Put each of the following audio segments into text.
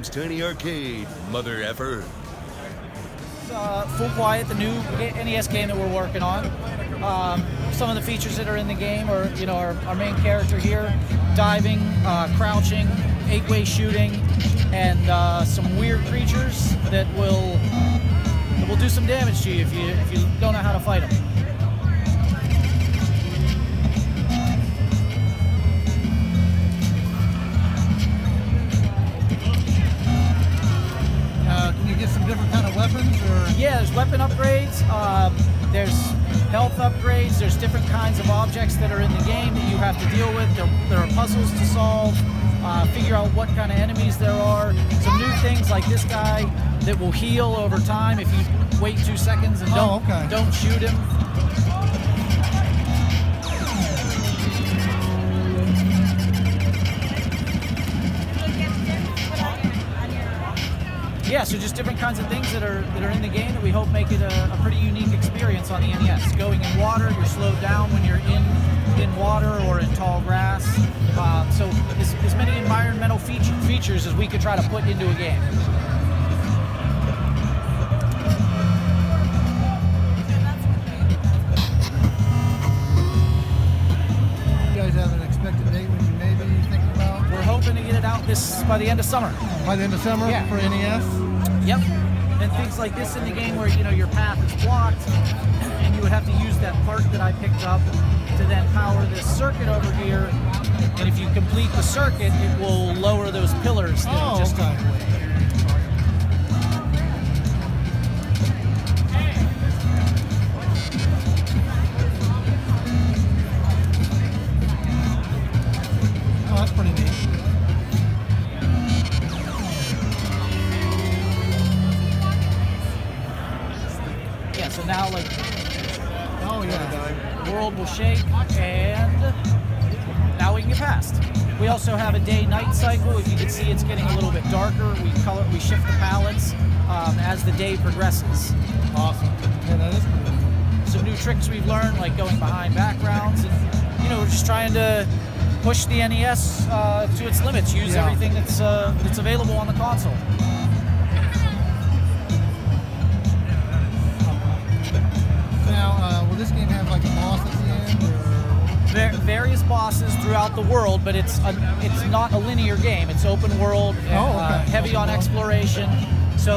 Tim's Tiny Arcade, mother effer. Uh, Full Quiet, the new NES game that we're working on. Um, some of the features that are in the game are, you know, our, our main character here, diving, uh, crouching, eight-way shooting, and uh, some weird creatures that will that will do some damage to you if you if you don't know how to fight them. Yeah, there's weapon upgrades. Um, there's health upgrades. There's different kinds of objects that are in the game that you have to deal with. There, there are puzzles to solve. Uh, figure out what kind of enemies there are. Some new things like this guy that will heal over time if you wait two seconds and Oh, don't okay. don't shoot him. Yeah, so just different kinds of things that are that are in the game that we hope make it a, a pretty unique experience on the NES. Going in water, you're slowed down when you're in in water or in tall grass. Um, so as, as many environmental feature, features as we could try to put into a game. By the end of summer. By the end of summer Yeah. for NES? Yep. And things like this in the game where you know your path is blocked, and you would have to use that part that I picked up to then power this circuit over here. And if you complete the circuit, it will lower those pillars. Oh, Like Oh, yeah. the world will shake, and now we can get past. We also have a day-night cycle. If you can see, it's getting a little bit darker. We color, we shift the palettes um, as the day progresses. Awesome. Yeah, that is pretty neat. some new tricks we've learned, like going behind backgrounds, and you know, we're just trying to push the NES uh, to its limits. Use Yeah. everything that's uh, that's available on the console. This game have like a boss at the end? Or? Var- various bosses throughout the world, but it's a, it's not a linear game. It's open world, and, Oh, okay. uh, heavy on exploration. So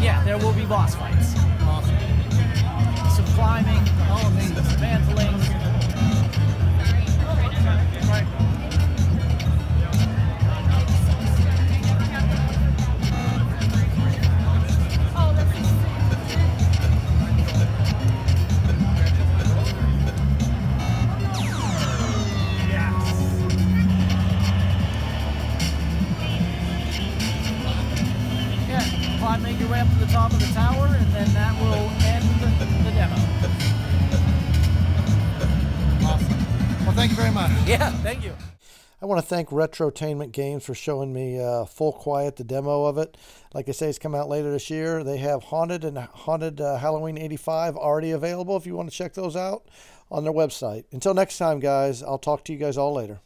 yeah, there will be boss fights, Awesome. some climbing, Oh, neat. dismantling. Up to the top of the tower, and then that will end the demo. Awesome. Well, thank you very much. Yeah, thank you. I want to thank Retrotainment Games for showing me uh, Full Quiet, the demo of it. Like I say, it's come out later this year. They have Haunted and Haunted uh, Halloween 85 already available if you want to check those out on their website. Until next time, guys, I'll talk to you guys all later.